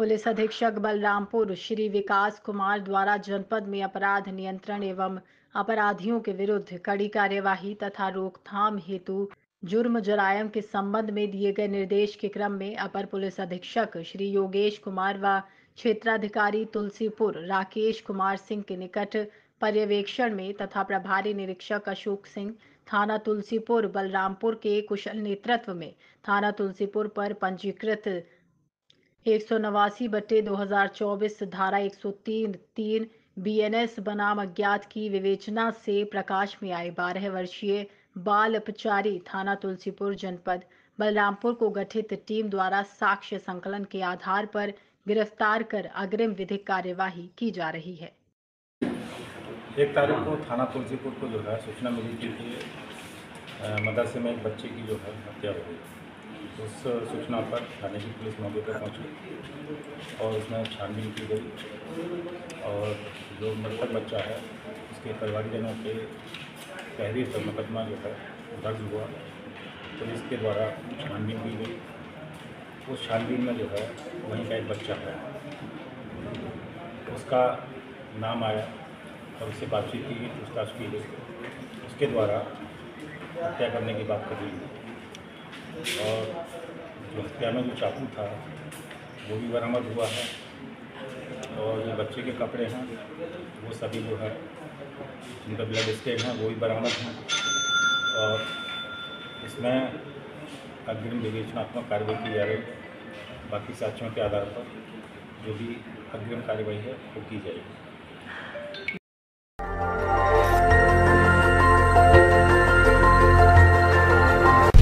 Police अधीक्षक बलरामपुर श्री विकास कुमार द्वारा जनपद में अपराध नियंत्रण एवं अपराधियों के विरुद्ध कड़ी कार्यवाही तथा रोकथाम हेतु जुर्म जरायम के संबंध में दिए गए निर्देश के क्रम में अपर पुलिस अधीक्षक श्री योगेश कुमार व क्षेत्राधिकारी तुलसीपुर राकेश कुमार सिंह के निकट पर्यवेक्षण में तथा प्रभारी निरीक्षक अशोक सिंह, थाना तुलसीपुर, बलरामपुर के कुशल नेतृत्व में थाना तुलसीपुर पर पंजीकृत एक सौ नवासी बटे दो हज़ार चौबीस, धारा एक सौ तीन तीन बी एन एस बनाम अज्ञात की विवेचना से प्रकाश में आए बारह वर्षीय बाल अपचारी थाना तुलसीपुर जनपद बलरामपुर को गठित टीम द्वारा साक्ष्य संकलन के आधार पर गिरफ़्तार कर अग्रिम विधिक कार्यवाही की जा रही है। एक तारीख को थाना तुलसीपुर को जो है सूचना मिली थी कि मदरसे में एक बच्चे की जो है हत्या हो गई। उस सूचना पर थाने की पुलिस मौके पर पहुँची और उसमें छानबीन की गई और जो मृतक बच्चा है, उसके परिवारजनों के तहरीर पर मुकदमा जो है, दर्ज हुआ। पुलिस के द्वारा छानबीन की गई। उस छानबीन में जो है, वहीं का एक बच्चा है। उसका नाम आया और उससे बातचीत की, पूछताछ की गई। उसके द्वारा हत्या करने की बात कही और जो हत्या में जो चाकू था, वो भी बरामद हुआ है। और जो बच्चे के कपड़े हैं, वो सभी जो है उनका ब्लड स्टेट हैं, वो भी बरामद हैं। और इसमें अग्रिम विवेचनात्मक कार्रवाई की जा रही बाकी साक्ष्यों के आधार पर जो भी अग्रिम कार्रवाई है, वो की जाएगी।